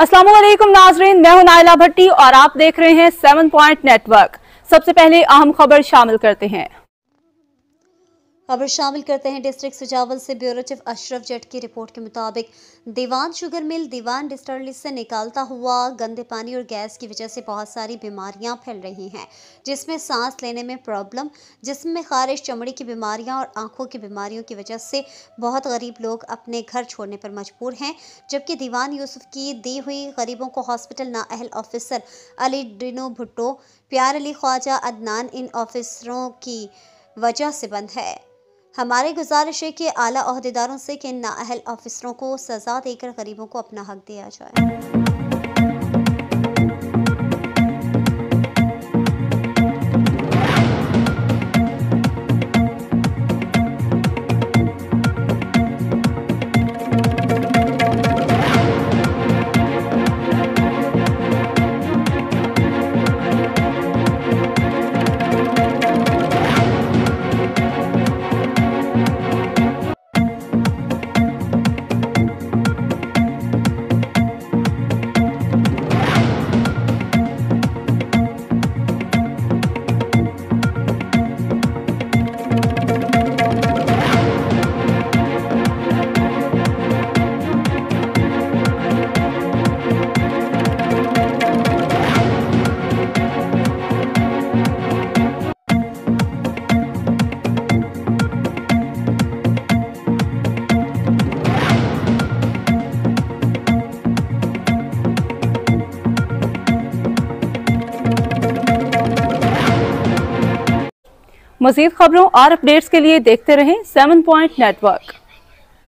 वालेकुम नाजरीन, मैं हूँ नायला भट्टी और आप देख रहे हैं सेवन पॉइंट नेटवर्क। सबसे पहले अहम खबर शामिल करते हैं। खबर शामिल करते हैं डिस्ट्रिक्ट सुजावल से ब्यूरो चीफ अशरफ जट की रिपोर्ट के मुताबिक, दीवान शुगर मिल, दीवान डिस्टर्ली से निकालता हुआ, गंदे पानी और गैस की वजह से बहुत सारी बीमारियाँ फैल रही हैं, जिसमें सांस लेने में प्रॉब्लम जिसमें खारिश चमड़ी की बीमारियाँ और आँखों की बीमारियों की वजह से बहुत गरीब लोग अपने घर छोड़ने पर मजबूर हैं, जबकि दीवान यूसुफ की दी हुई गरीबों को हॉस्पिटल नाअहल ऑफिसर अली डिनो भुट्टो, प्यार अली ख्वाजा अदनान इन ऑफिसरों की वजह से बंद है। हमारी गुजारिश है कि आला अहदेदारों से कि नाअहल ऑफिसरों को सज़ा देकर गरीबों को अपना हक दिया जाए। मजीद खबरों और अपडेट्स के लिए देखते रहें सेवन पॉइंट नेटवर्क।